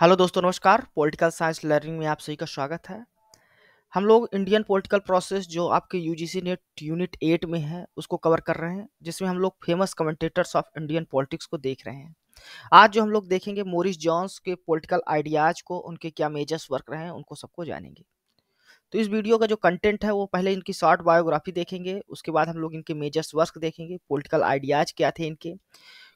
Hello दोस्तों, नमस्कार। Political science learning में आप सभी का स्वागत है। हम लोग इंडियन पॉलिटिकल प्रोसेस जो आपके यूजीसी नेट यूनिट एट में है, उसको कवर कर रहे हैं, जिसमें हम लोग famous commentators of Indian politics को देख रहे हैं। आज जो हम लोग देखेंगे मोरिस जॉन्स के पॉलिटिकल आइडियाज़ को, उनके क्या मेजर्स वर्क रहे हैं, उनको सबको जानेंगे। तो इस वीडियो का जो कंटेंट है, वो पहले इनकी शॉर्ट बायोग्राफी देखेंगे, उसके बाद हम लोग इनके मेजर्स वर्क देखेंगे पॉलिटिकल आइडियाज़ क्या थे इनके।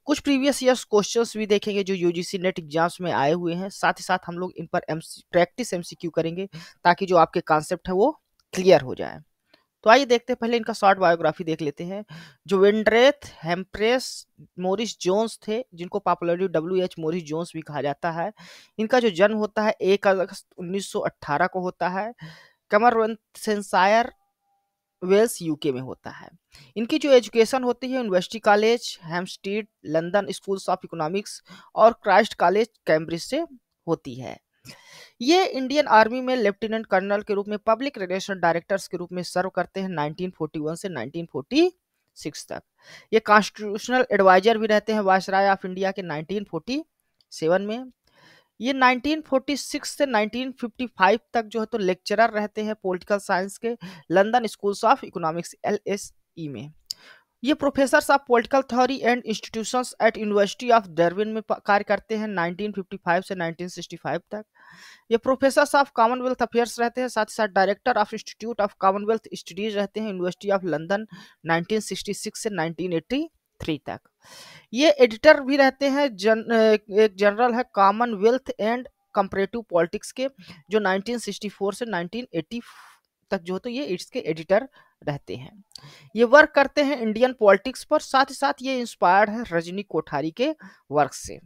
कुछ प्रीवियस ईयर्स क्वेश्चंस भी देखेंगे जो यूजीसी नेट एग्ज़ाम्स में आए हुए हैं। साथ ही साथ हम लोग इन पर एम प्रैक्टिस एमसीक्यू करेंगे ताकि जो आपके कॉन्सेप्ट है वो क्लियर हो जाए। तो आइए देखते हैं, पहले इनका शॉर्ट बायोग्राफी देख लेते हैं। जो वेंड्रेथ हेम्प्रेस मोरिस जोन्स थे, जिनको popularly W H Morris Jones भी कहा जाता है। इनका जो जन्म होता है एक अगस्त 1918 को होता है। कमर सेंसायर वेल्स यूके में होता है। इनकी जो एजुकेशन होती है, university college Hampstead London schools of economics और क्राइस्ट कॉलेज, कैम्ब्रिज से होती है। ये इंडियन आर्मी में लेफ्टिनेंट कर्नल के रूप में, पब्लिक रिलेशन डायरेक्टर्स के रूप में सर्व करते हैं 1941 से 1946 तक। ये कॉन्स्टिट्यूशनल एडवाइजर भी रहते हैं वायसराय ऑफ़ इंडिया के 1947 में। ये 1946 से 1955 तक जो है तो लेक्चरर रहते हैं पॉलिटिकल साइंस के London schools of economics LSE में। ये professor of political theory and institutions at university of Darwin में कार्य करते हैं 1955 से 1965 तक। ये प्रोफेसर ऑफ़ कॉमनवेल्थ अफेयर्स रहते हैं, साथ ही साथ director of institute of commonwealth studies रहते हैं यूनिवर्सिटी ऑफ़ लंदन 1966 से 1983 तक। ये एडिटर भी रहते हैं जन एक जनरल है कॉमनवेल्थ एंड कंपरेटिव पॉलिटिक्स के, जो 1964 से 1980 तक जो तो ये इसके एडिटर रहते हैं। ये वर्क करते हैं इंडियन पॉलिटिक्स पर, साथ ही साथ ये इंस्पायर्ड है रजनी कोठारी के वर्क से।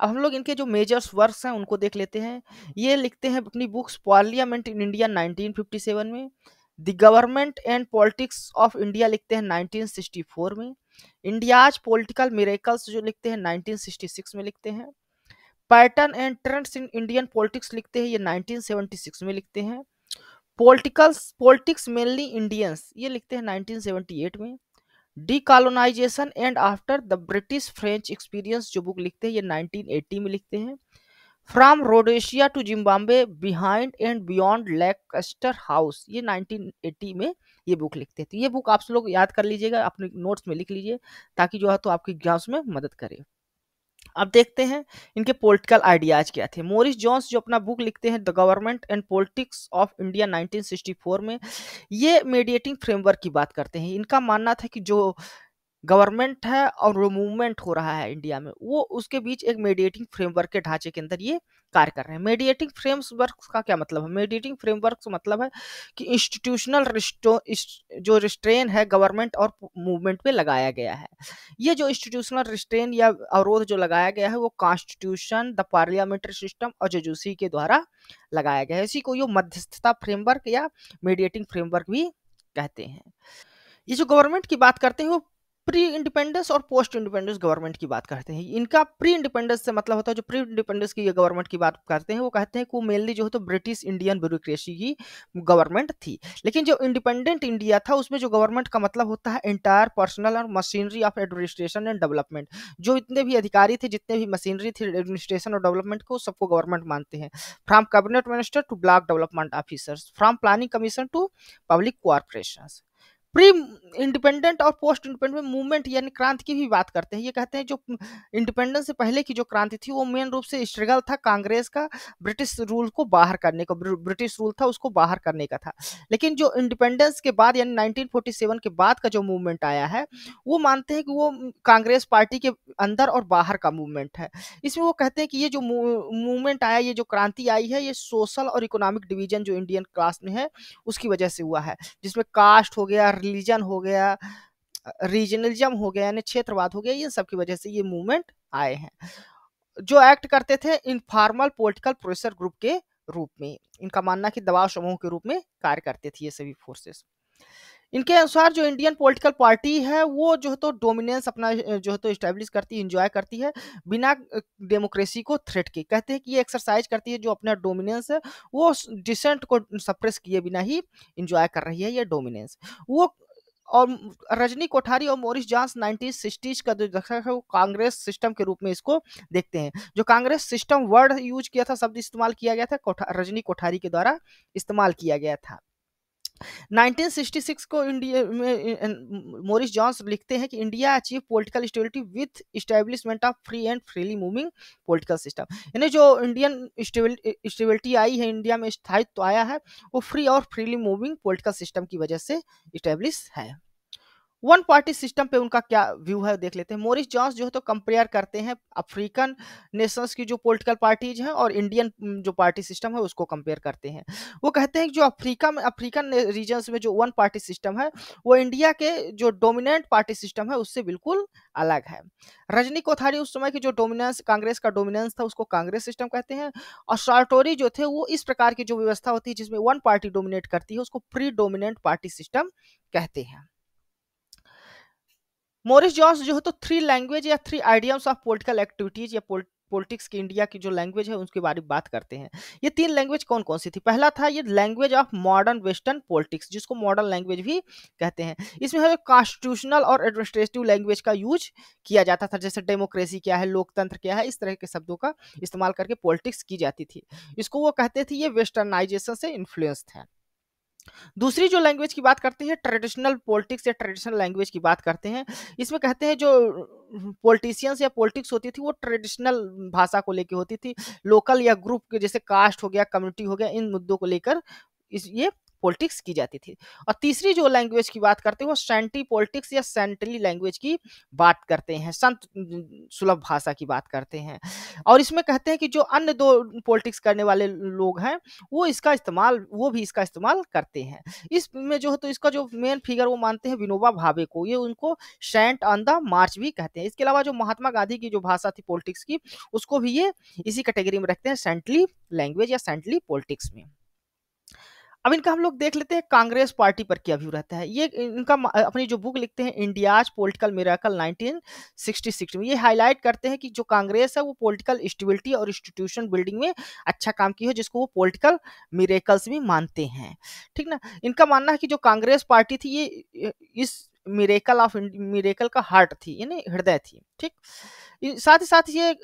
अब हम लोग इनके जो मेजर्स वर्क्स हैं, उनको देख लेते हैं। ये लिखते हैं अपनी बुक्स पार्लियामेंट इन इंडिया 1957 में the government and politics of India लिखते हैं 1964 में। इंडियाज पॉलिटिकल मिरेकल्स जो लिखते हैं 1966 में लिखते हैं। Pattern and trends in Indian politics लिखते हैं, ये 1976 में लिखते हैं। पॉलिटिकल्स, पॉलिटिक्स मेनली इंडियंस ये लिखते हैं 1978 में। Decolonisation and after the British French experience जो बुक लिखते हैं, ये 1980 में लिखते हैं। From Rhodesia to Zimbabwe behind and beyond Lancaster house ये 1980 में ये बुक लिखते हैं। तो ये बुक आप लोग याद कर लीजिएगा, अपने नोट्स में लिख लीजिए, ताकि जो है तो आपके एग्ज़ाम्स में मदद करे। अब देखते हैं इनके पॉलिटिकल आइडियाज़ क्या थे। मोरिस जॉन्स जो अपना बुक लिखते हैं, the government and politics of India 1964 में, ये मीडिएटिंग फ्रेमवर्क की बात करते हैं। इनका मानना था कि जो गवर्नमेंट है और जो मूवमेंट हो रहा है इंडिया में, वो उसके बीच एक मेडिएटिंग फ्रेमवर्क के ढांचे के अंदर ये कार्य कर रहे हैं। मेडिएटिंग फ्रेमवर्क का क्या मतलब है? मेडिएटिंग फ्रेमवर्क मतलब है कि इंस्टीट्यूशनल जो रिस्ट्रेन है गवर्नमेंट और मूवमेंट पे लगाया गया है। ये जो इंस्टीट्यूशनल रिस्ट्रेन या अवरोध जो लगाया गया है, वो कॉन्स्टिट्यूशन द पार्लियामेंट्री सिस्टम और जजूसी के द्वारा लगाया गया है। इसी को ये मध्यस्थता फ्रेमवर्क या मेडिएटिंग फ्रेमवर्क भी कहते हैं। ये जो गवर्नमेंट की बात करते हैं, वो प्री इंडिपेंडेंस और पोस्ट इंडिपेंडेंस गवर्नमेंट की बात करते हैं। इनका प्री इंडिपेंडेंस से मतलब होता है, जो प्री इंडिपेंडेंस की गवर्नमेंट की बात करते हैं, वो कहते हैं कि वो मेनली जो है तो ब्रिटिश इंडियन ब्यूरोक्रेसी की गवर्नमेंट थी। लेकिन जो इंडिपेंडेंट इंडिया था, उसमें जो गवर्नमेंट का मतलब होता है इंटायर पर्सनल और machinery of administration and development जो इतने भी अधिकारी थे, जितने भी मशीनरी थी एडमिनिस्ट्रेशन और डेवलपमेंट को सबको गवर्नमेंट मानते हैं। From cabinet minister to block development officers from planning commission to public corporation pre independent और पोस्ट इंडिपेंडेंट मूवमेंट यानी क्रांति की भी बात करते हैं। ये कहते हैं जो इंडिपेंडेंस से पहले की जो क्रांति थी वो मेन रूप से स्ट्रगल था कांग्रेस का, ब्रिटिश रूल को बाहर करने का ब्रिटिश रूल था उसको बाहर करने का था। लेकिन जो इंडिपेंडेंस के बाद यानी 1947 के बाद का जो मूवमेंट आया है, वो मानते हैं कि वो कांग्रेस पार्टी के अंदर और बाहर का मूवमेंट है। इसमें वो कहते हैं कि ये जो मूवमेंट आया, ये जो क्रांति आई है, ये सोशल और इकोनॉमिक डिवीज़न जो इंडियन क्लास में है, उसकी वजह से हुआ है। जिसमें कास्ट हो गया रिलीजन हो गया रीजनलिज्म हो गया, यानी क्षेत्रवाद हो गया, ये सब की वजह से ये मूवमेंट आए हैं। जो एक्ट करते थे इनफॉर्मल पॉलिटिकल प्रोसेसर ग्रुप के रूप में, इनका मानना कि दबाव समूह के रूप में कार्य करते थे ये सभी फोर्सेस इनके अनुसार जो इंडियन पॉलिटिकल पार्टी है वो जो है तो डोमिनेंस अपना जो है तो इस्टेब्लिश करती है इंजॉय करती है बिना डेमोक्रेसी को थ्रेट के। कहते हैं कि ये एक्सरसाइज करती है जो अपना डोमिनेंस है वो डिसेंट को सप्रेस किए बिना ही इंजॉय कर रही है ये डोमिनेंस वो और रजनी कोठारी और मोरिस जॉन्स 1960s का जो दशक है वो कांग्रेस सिस्टम के रूप में इसको देखते हैं। जो कांग्रेस सिस्टम वर्ड यूज़ किया था शब्द इस्तेमाल किया गया था कोठा, रजनी कोठारी के द्वारा इस्तेमाल किया गया था। 1966 को इंडिया में मोरिस जॉन्स लिखते हैं कि India achieve political stability with establishment of free and freely moving political system यानी जो इंडियन स्टेबिलिटी आई है इंडिया में स्थायित्व तो आया है, वो फ्री और फ्रीली मूविंग पॉलिटिकल सिस्टम की वजह से स्टेब्लिश है। वन पार्टी सिस्टम पे उनका क्या व्यू है, देख लेते हैं। मोरिस जॉन्स जो है तो कंपेयर करते हैं अफ्रीकन नेशंस की जो पॉलिटिकल पार्टीज़ हैं और इंडियन जो पार्टी सिस्टम है उसको कंपेयर करते हैं। वो कहते हैं कि जो अफ्रीका में, अफ्रीकन रीजन्स में जो वन पार्टी सिस्टम है, वो इंडिया के जो डोमिनेंट पार्टी सिस्टम है उससे बिल्कुल अलग है। रजनी कोथारी उस समय की जो डोमिनेंस, कांग्रेस का डोमिनेंस था, उसको कांग्रेस सिस्टम कहते हैं। और सार्टोरी जो थे, वो इस प्रकार की जो व्यवस्था होती है जिसमें वन पार्टी डोमिनेट करती है, उसको प्री डोमिनेंट पार्टी सिस्टम कहते हैं। मोरिस जॉन्स जो है तो थ्री लैंग्वेज या three idioms of political activities या पॉलिटिक्स की इंडिया की जो लैंग्वेज है, उसके बारे में बात करते हैं। ये तीन लैंग्वेज कौन कौन सी थी? पहला था ये language of modern western politics जिसको मॉडर्न लैंग्वेज भी कहते हैं। इसमें है कॉन्स्टिट्यूशनल और एडमिनिस्ट्रेटिव लैंग्वेज का यूज़ किया जाता था, जैसे डेमोक्रेसी क्या है, लोकतंत्र क्या है, इस तरह के शब्दों का इस्तेमाल करके पॉलिटिक्स की जाती थी। इसको वो कहते थे ये वेस्टर्नाइजेशन से इन्फ्लुएंस है। दूसरी जो लैंग्वेज की बात करते हैं ट्रेडिशनल पॉलिटिक्स या ट्रेडिशनल लैंग्वेज की बात करते हैं, इसमें कहते हैं जो पॉलिटिशियंस या पॉलिटिक्स होती थी, वो ट्रेडिशनल भाषा को लेकर होती थी लोकल या ग्रुप के जैसे कास्ट हो गया कम्युनिटी हो गया, इन मुद्दों को लेकर इस ये पॉलिटिक्स की जाती थी। और तीसरी जो लैंग्वेज की बात करते हैं, वो सेंट्री पॉलिटिक्स या सेंट्रली लैंग्वेज की बात करते हैं, संत, सुलभ भाषा की बात करते हैं। और इसमें कहते हैं कि जो अन्य दो पॉलिटिक्स करने वाले लोग हैं, वो इसका इस्तेमाल, वो भी इसका इस्तेमाल करते हैं। इसमें जो है तो इसका जो मेन फिगर वो मानते हैं विनोबा भावे को। ये उनको सेंट ऑन द मार्च भी कहते हैं। इसके अलावा जो महात्मा गांधी की जो भाषा थी पॉलिटिक्स की, उसको भी ये इसी कैटेगरी में रखते हैं सेंट्रली लैंग्वेज या सेंट्रली पॉलिटिक्स में। अब इनका हम लोग देख लेते हैं कांग्रेस पार्टी पर क्या व्यू रहता है। ये इनका अपनी जो बुक लिखते हैं, इंडियाज पॉलिटिकल मेराकल 1966 में ये हाईलाइट करते हैं कि जो कांग्रेस है वो पॉलिटिकल स्टेबिलिटी और इंस्टीट्यूशन बिल्डिंग में अच्छा काम की है, जिसको वो पॉलिटिकल मेरेकल्स भी मानते हैं। ठीक ना? इनका मानना है कि जो कांग्रेस पार्टी थी ये, इस मिरेकल ऑफ़ मिरेकल का हार्ट थी, यानी हृदय थी, ठीक? साथ ही साथ ये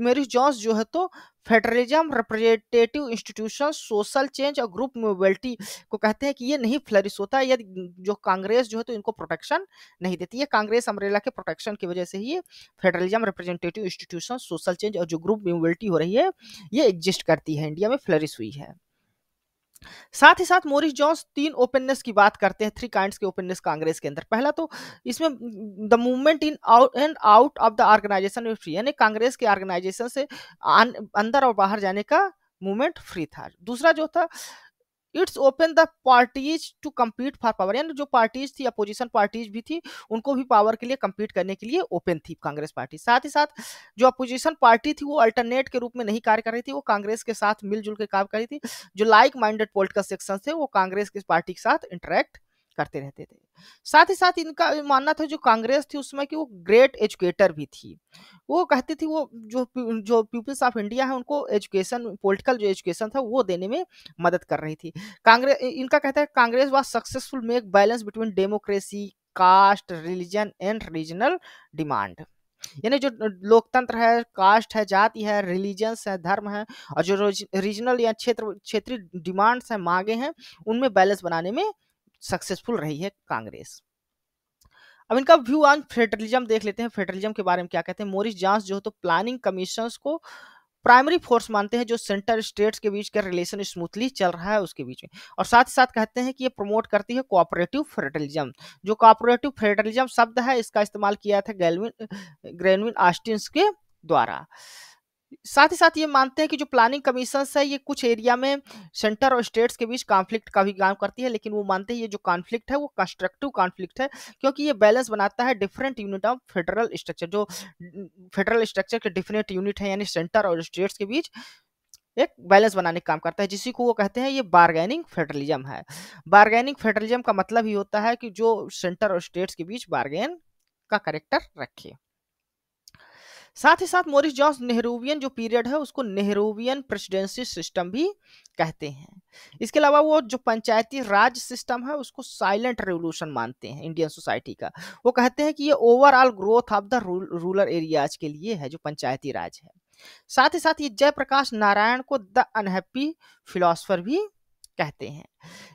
मेरी जॉन्स जो है तो federalism representative institution social change और ग्रुप मोबिलिटी को कहते हैं कि ये नहीं फ्लरिश होता है यदि जो कांग्रेस जो है तो इनको प्रोटेक्शन नहीं देती है कांग्रेस अमरेला के प्रोटेक्शन की वजह से ही ये federalism representative institution social change और जो ग्रुप मोबिलिटी हो रही है, ये एग्जिस्ट करती है इंडिया में फ्लरिश हुई है। साथ ही साथ मोरिस जॉन्स तीन ओपननेस की बात करते हैं थ्री काइंड्स के ओपननेस कांग्रेस के अंदर। पहला तो इसमें the movement in out and out of the organisation free यानी कांग्रेस के ऑर्गेनाइजेशन से अंदर और बाहर जाने का मूवमेंट फ्री था। दूसरा जो था it's open the parties to compete for power. यानी जो पार्टीज़ थी, अपोजिशन पार्टीज़ भी थी, उनको भी पावर के लिए कम्पीट करने के लिए ओपन थी कांग्रेस पार्टी। साथ ही साथ जो अपोजिशन पार्टी थी, वो अल्टरनेट के रूप में नहीं कार्य कर रही थी, वो कांग्रेस के साथ मिलजुल के काम कर रही थी। जो लाइक माइंडेड पोलिटिकल सेक्शन थे, वो कांग्रेस की पार्टी के साथ इंटरेक्ट करते रहते थे। साथ ही साथ इनका मानना था जो कांग्रेस थी उस समय की वो ग्रेट एजुकेटर भी थी। वो कहती थी वो जो जो पीपल्स ऑफ़ इंडिया है उनको एजुकेशन पॉलिटिकल जो एजुकेशन था वो देने में मदद कर रही थी। कांग्रेस इनका कहता है Congress was successful make balance between democracy caste religion and regional demand यानी जो लोकतंत्र है कास्ट है, जाति है रिलीजन्स है, धर्म है और जो रीजनल या क्षेत्र, क्षेत्रीय डिमांड्स है, मांगे हैं, उनमें बैलेंस बनाने में सक्सेसफुल रही है कांग्रेस। अब इनका व्यू ऑन फेडरलिज्म देख लेते हैं। फेडरलिज्म के बारे में क्या कहते हैं? मोरिस जांस जो है तो प्लानिंग कमीशन को प्राइमरी फोर्स मानते हैं, जो सेंटर स्टेट्स के बीच का रिलेशन स्मूथली चल रहा है उसके बीच में। और साथ ही साथ कहते हैं कि ये प्रमोट करती है कोऑपरेटिव फेडरलिज्म जो कोऑपरेटिव फेडरलिज्म शब्द है, इसका इस्तेमाल किया था गैलविन ग्रेनविन आस्टिन्स के द्वारा। साथ ही साथ ये मानते हैं कि जो प्लानिंग कमीशन है, ये कुछ एरिया में सेंटर और स्टेट्स के बीच कॉन्फ्लिक्ट का भी काम करती है, लेकिन वो मानते हैं ये जो कॉन्फ्लिक्ट है, वो कंस्ट्रक्टिव कॉन्फ्लिक्ट है, क्योंकि ये बैलेंस बनाता है different unit of federal structure जो फेडरल स्ट्रक्चर के डिफरेंट यूनिट है, यानी सेंटर और स्टेट्स के बीच एक बैलेंस बनाने का काम करता है, जिसी को वो कहते हैं ये बार्गेनिंग फेडरलिज्म है। बार्गेनिंग फेडरलिज्म का मतलब ही होता है कि जो सेंटर और स्टेट्स के बीच बार्गेन का करेक्टर रखे। साथ ही साथ मोरिस जॉन्स नेहरूवियन जो पीरियड है, उसको नेहरूवियन प्रेसिडेंसी सिस्टम भी कहते हैं। इसके अलावा वो जो पंचायती राज सिस्टम है, उसको साइलेंट रेवोल्यूशन मानते हैं, इंडियन सोसाइटी का। वो कहते हैं कि ये overall growth of the rural areas के लिए है, जो पंचायती राज है। साथ ही साथ ये जयप्रकाश नारायण को द अनहैप्पी फिलोसफर भी कहते हैं।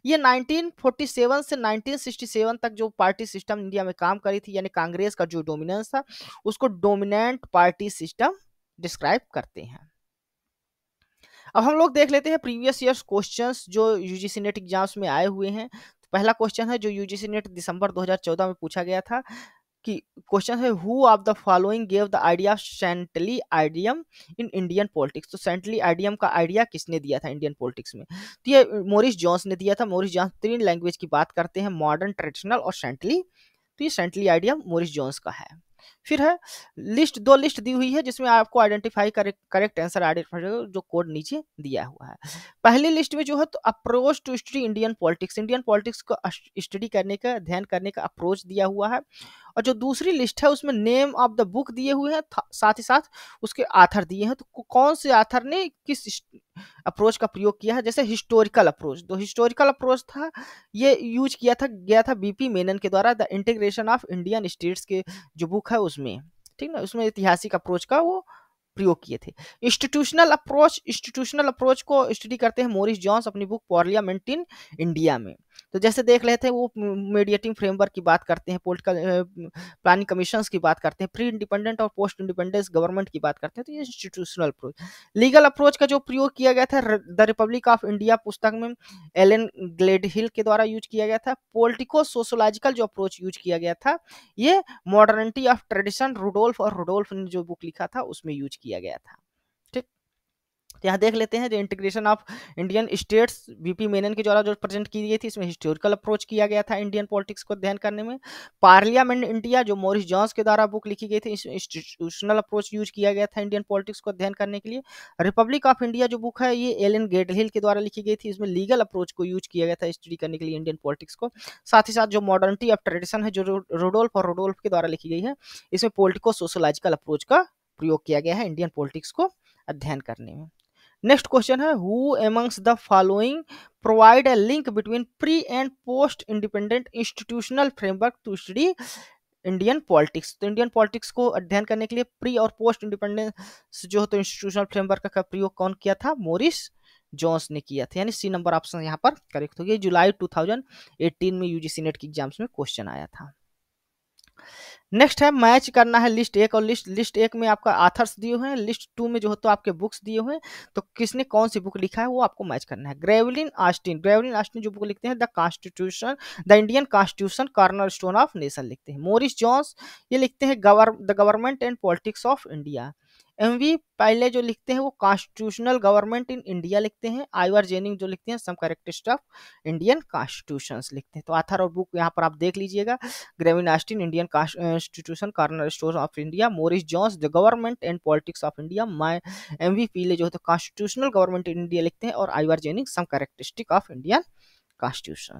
ये 1947 से 1967 तक जो पार्टी सिस्टम इंडिया में काम करी थी, यानी कांग्रेस का जो डोमिनेंस था, उसको डोमिनेंट पार्टी सिस्टम डिस्क्राइब करते हैं। अब हम लोग देख लेते हैं प्रीवियस ईयर्स क्वेश्चंस जो यूजीसी नेट एग्ज़ाम्स में आए हुए हैं। तो पहला क्वेश्चन है जो यूजीसी नेट दिसंबर 2014 में पूछा गया था। कि क्वेश्चन है who of the following gave the idea saintly idiom in Indian politics तो सेंटली आइडियम का आइडिया किसने दिया था इंडियन पॉलिटिक्स में? तो ये मोरिस जॉन्स ने दिया था। मोरिस जॉन्स तीन लैंग्वेज की बात करते हैं मॉडर्न ट्रेडिशनल और सेंटली तो ये सेंटली आइडिया मोरिस जॉन्स का है। फिर है, लिस्ट, दो लिस्ट दी हुई है जिसमें आपको आइडेंटिफाई करेक्ट आंसर जो कोड नीचे दिया हुआ है। पहली लिस्ट में जो है तो approach to study Indian politics Indian politics को स्टडी करने का अध्ययन करने का अप्रोच दिया हुआ है। और जो दूसरी लिस्ट है उसमें नेम ऑफ़ द बुक दिए हुए हैं साथ ही साथ उसके आथर दिए हैं। तो कौन से आथर ने किस अप्रोच का प्रयोग किया है? जैसे हिस्टोरिकल अप्रोच तो हिस्टोरिकल अप्रोच था, ये यूज़ किया था, गया था बीपी मेनन के द्वारा the integration of Indian states के जो बुक है उसमें, ठीक ना, उसमें ऐतिहासिक अप्रोच का वो प्रयोग किए थे। इंस्टीट्यूशनल अप्रोच इंस्टीट्यूशनल अप्रोच को स्टडी करते हैं मोरिस जॉन्स अपनी बुक पार्लियामेंट इन इंडिया में। तो जैसे देख लेते हैं वो मीडिएटिंग फ्रेमवर्क की बात करते हैं पोलिटिकल प्लानिंग कमीशन की बात करते हैं प्री इंडिपेंडेंट और पोस्ट इंडिपेंडेंस गवर्नमेंट की बात करते हैं तो ये इंस्टीट्यूशनल अप्रोच लीगल अप्रोच का जो प्रयोग किया गया था द रिपब्लिक ऑफ़ इंडिया पुस्तक में एलन ग्लेडहिल के द्वारा यूज़ किया गया था। पोलिटिको सोशोलॉजिकल जो अप्रोच यूज़ किया गया था, ये मॉडर्निटी ऑफ़ ट्रेडिशन रूडोल्फ और रुडोल्फ ने जो बुक लिखा था, उसमें यूज़ किया गया था। तो यहाँ देख लेते हैं जो integration of Indian states VP Menon के द्वारा जो प्रेजेंट की गई थी, इसमें हिस्टोरिकल अप्रोच किया गया था इंडियन पॉलिटिक्स को अध्ययन करने में। पार्लियामेंट इंडिया जो मोरिस जॉन्स के द्वारा बुक लिखी गई थी इसमें इंस्टीट्यूशनल अप्रोच यूज़ किया गया था इंडियन पॉलिटिक्स को अध्ययन करने के लिए। रिपब्लिक ऑफ़ इंडिया जो बुक है, ये एल एन गेटहिल के द्वारा लिखी गई थी, इसमें लीगल अप्रोच को यूज़ किया गया था स्टडी करने के लिए इंडियन पॉलिटिक्स को। साथ ही साथ जो मॉडर्निटी ऑफ़ ट्रेडिशन है, जो रोडोल्फ और रोडोल्फ के द्वारा लिखी गई है, इसमें पोलिटिको सोशोलॉजिकल अप्रोच का प्रयोग किया गया है इंडियन पॉलिटिक्स को अध्ययन करने में। नेक्स्ट क्वेश्चन है who amongst the following provide a link between pre and post independent institutional framework to study Indian politics तो इंडियन पॉलिटिक्स को अध्ययन करने के लिए प्री और पोस्ट इंडिपेंडेंस जो है तो इंस्टीट्यूशनल फ्रेमवर्क का प्रयोग कौन किया था? मोरिस जॉन्स ने किया था। यानी सी नंबर ऑप्शन यहाँ पर करेक्ट हो गया। जुलाई 2018 में यूजीसी नेट के एग्ज़ाम्स में क्वेश्चन आया था। नेक्स्ट है मैच करना है लिस्ट एक और लिस्ट लिस्ट एक में आपका आथर्स दिए हुए हैं लिस्ट टू में जो हो तो आपके बुक्स दिए हुए हैं। तो किसने कौन सी बुक लिखा है, वो आपको मैच करना है। ग्रेवलिन आस्टिन ग्रेवलिन आस्टिन जो बुक लिखते हैं the constitution the Indian constitution corner stone of nation लिखते हैं। मोरिस जॉन्स ये लिखते हैं govern the government and politics of India M V Pylee जो लिखते हैं वो कॉन्स्टिट्यूशनल गवर्नमेंट इन इंडिया लिखते हैं आई आईवर जेनिंग जो लिखते हैं some characteristic of Indian constitution लिखते हैं। तो आथर और बुक यहाँ पर आप देख लीजिएगा Granville Austin Indian constitution corner stone of India Morris Jones the government and politics of India my M V Pylee जो है कॉन्स्टिट्यूशनल गवर्नमेंट इन इंडिया लिखते हैं और Ivor Jenning some characteristic of Indian constitution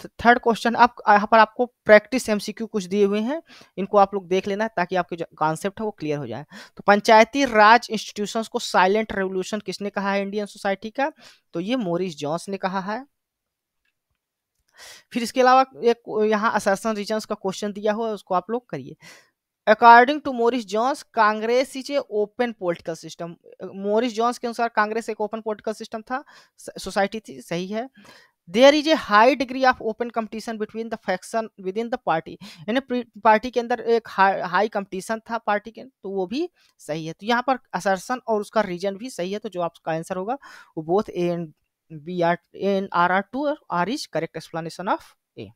third question आप, यहाँ पर आपको practice MCQ कुछ दिए हुए हैं, इनको आप लोग देख लेना है ताकि आपके जो कॉन्सेप्ट है वो क्लियर हो जाए। तो पंचायती राज इंस्टीट्यूशंस को साइलेंट रेवोल्यूशन किसने कहा है इंडियन सोसाइटी का? तो ये मोरिस जॉन्स ने कहा है। फिर इसके अलावा एक, यहाँ असरसन रीजन का क्वेश्चन दिया हुआ है, उसको आप लोग करिए। According to Morris Jones Congress is a open political system Morris Jones के अनुसार कांग्रेस एक ओपन पोलिटिकल सिस्टम था। सोसाइटी थी, सही है। There is a high degree of open competition between the faction within the party यानी पार्टी के अंदर एक हाई कंपटीशन था पार्टी के तो वो भी सही है। तो यहाँ पर असरसन और उसका रीजन भी सही है तो जो आपका आंसर होगा, वो both A and B R and R are true R is correct explanation of A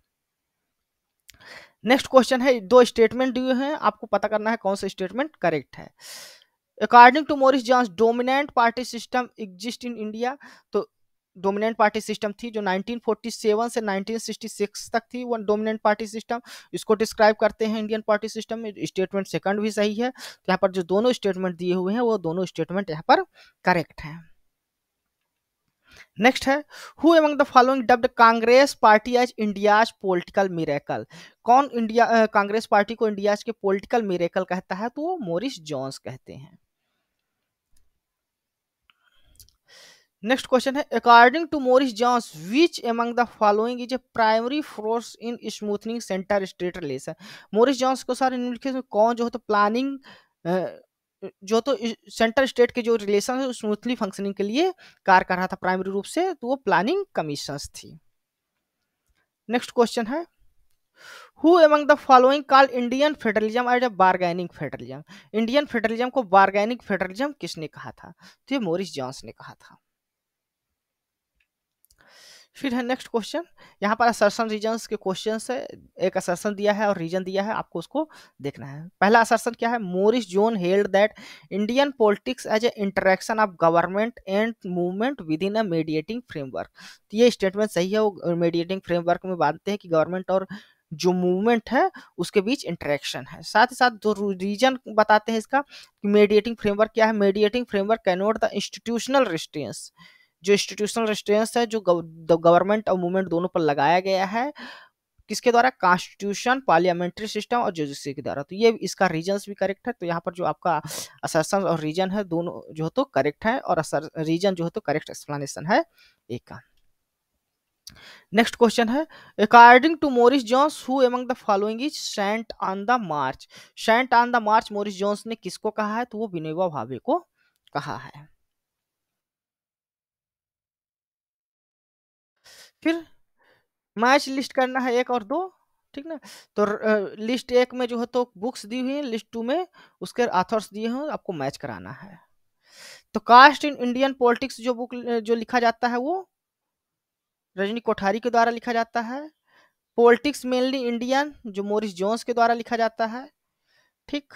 next question है, दो स्टेटमेंट दिए हैं, आपको पता करना है कौन सा स्टेटमेंट करेक्ट है। According to Morris Jones dominant party system exist in India तो डोमिनेंट पार्टी सिस्टम थी, जो 1947 से 1966 तक थी, वो डोमिनेंट पार्टी सिस्टम इसको डिस्क्राइब करते हैं Indian party system statement second भी सही है। तो यहाँ पर जो दोनों स्टेटमेंट दिए हुए हैं, वो दोनों स्टेटमेंट यहाँ पर करेक्ट हैं। नेक्स्ट है who among the following dubbed Congress party as India's political miracle कौन इंडिया कांग्रेस पार्टी को इंडियाज के पॉलिटिकल मिरेकल कहता है? तो वो मोरिस जॉन्स कहते हैं। नेक्स्ट क्वेश्चन है according to Morris Jones which among the following is a primary force in smoothening centre state relation Morris Jones को सारे निम्नलिखित में कौन जो है तो प्लानिंग जो तो सेंटर स्टेट के जो रिलेशन है स्मूथली फंक्शनिंग के लिए कार्य कर रहा था प्राइमरी रूप से तो वो प्लानिंग कमीशन थी। नेक्स्ट क्वेश्चन है who among the following call Indian federalism as a bargaining federalism Indian federalism को बार्गेनिंग फेडरलिज्म किसने कहा था? तो ये मोरिस जॉन्स ने कहा था। फिर है नेक्स्ट क्वेश्चन यहाँ पर असर्सन रीजन्स के क्वेश्चन है, एक असर्सन दिया है और रीजन दिया है, आपको उसको देखना है। पहला असर्सन क्या है? Morris Jones held that Indian politics as a interaction of government and movement within a mediating framework तो ये स्टेटमेंट सही है, वो मीडिएटिंग फ्रेमवर्क में मानते हैं कि गवर्नमेंट और जो मूवमेंट है, उसके बीच इंटरेक्शन है। साथ ही साथ जो रीजन बताते हैं इसका मीडिएटिंग फ्रेमवर्क क्या है? Mediating framework cannot the institutional resistance जो इंस्टीट्यूशनल रेस्टेंस है, जो गवर्नमेंट और मूवमेंट दोनों पर लगाया गया है, किसके द्वारा? कॉन्स्टिट्यूशन पार्लियामेंट्री सिस्टम और जुडिशरी के द्वारा। तो ये इसका रीजन्स भी करेक्ट है। तो यहाँ पर जो आपका असर्सन और रीजन है, दोनों जो है तो करेक्ट है और रीजन जो है तो करेक्ट एक्सप्लेनेशन है एक का। नेक्स्ट क्वेश्चन है according to Morris Jones who among the following is saint on the march saint on the march Morris Jones ने किसको कहा है? तो वो विनोबा भावे को कहा है। फिर मैच लिस्ट करना है एक और दो, ठीक ना? तो लिस्ट एक में जो है तो बुक्स दी हुई है, लिस्ट टू में उसके ऑथर्स दिए हैं, आपको मैच कराना है। तो कास्ट इन इंडियन पॉलिटिक्स जो बुक जो लिखा जाता है वो रजनी कोठारी के द्वारा लिखा जाता है। पॉलिटिक्स मेनली इंडियन जो मोरिस जोन्स के द्वारा लिखा जाता है, ठीक।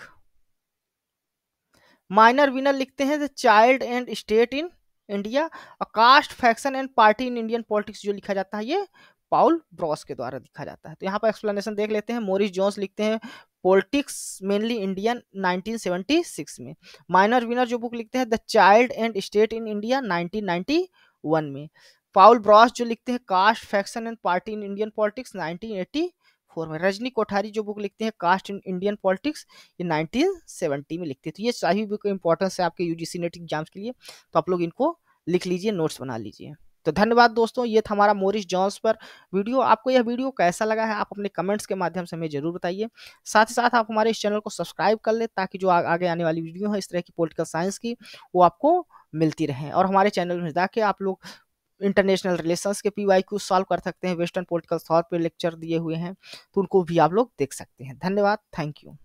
माइनर विनर लिखते हैं the child and state in India, और caste, faction and party in Indian politics जो लिखा जाता है, ये पाउल ब्रॉस के द्वारा लिखा जाता है। तो यहाँ पर एक्सप्लेनेशन देख लेते हैं। मोरिस जोन्स लिखते हैं, पॉलिटिक्स मेनली इंडियन 1976 में। माइनर विनर जो बुक लिखते हैं, the child and state in India 1991 में। पाउल ब्रॉस जो लिखते हैं, caste, faction and party in Indian politics 1984 में। रजनी कोठारी जो बुक लिखते हैं कास्ट इन इंडियन पॉलिटिक्स ये 1970 में लिखते हैं। तो ये सभी बुक इंपॉर्टेंस है आपके यूजीसी नेट एग्ज़ाम्स के लिए। तो आप लोग इनको लिख लीजिए नोट्स बना लीजिए। तो धन्यवाद दोस्तों, ये था हमारा मोरिस जॉन्स पर वीडियो। आपको यह वीडियो कैसा लगा है, आप अपने कमेंट्स के माध्यम से हमें ज़रूर बताइए। साथ ही साथ आप हमारे इस चैनल को सब्सक्राइब कर ले, ताकि जो आगे आने वाली वीडियो है, इस तरह की पॉलिटिकल साइंस की, वो आपको मिलती रहे। और हमारे चैनल में जाके आप लोग इंटरनेशनल रिलेशंस के पी वाई क्यू सॉल्व कर सकते हैं वेस्टर्न पॉलिटिकल थॉट पे लेक्चर दिए हुए हैं तो उनको भी आप लोग देख सकते हैं। धन्यवाद थैंक यू